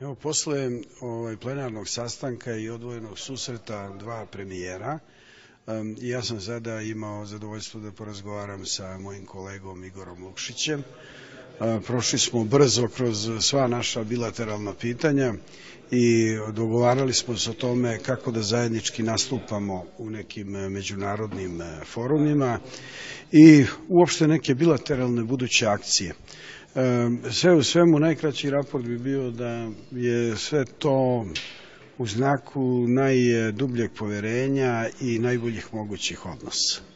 Evo, posle ovaj, plenarnog sastanka i odvojenog susreta dva premijera, um, ja sam sada imao zadovoljstvo da porazgovaram sa mojim kolegom Igorom Lukšićem. Uh, prošli smo brzo kroz sva naša bilateralna pitanja i dogovarali smo se o tome kako da zajednički nastupamo u nekim međunarodnim forumima i uopšte neke bilateralne buduće akcije. Sve u svemu najkraći raport bi bio da je sve to u znaku najdubljeg poverenja i najboljih mogućih odnosa.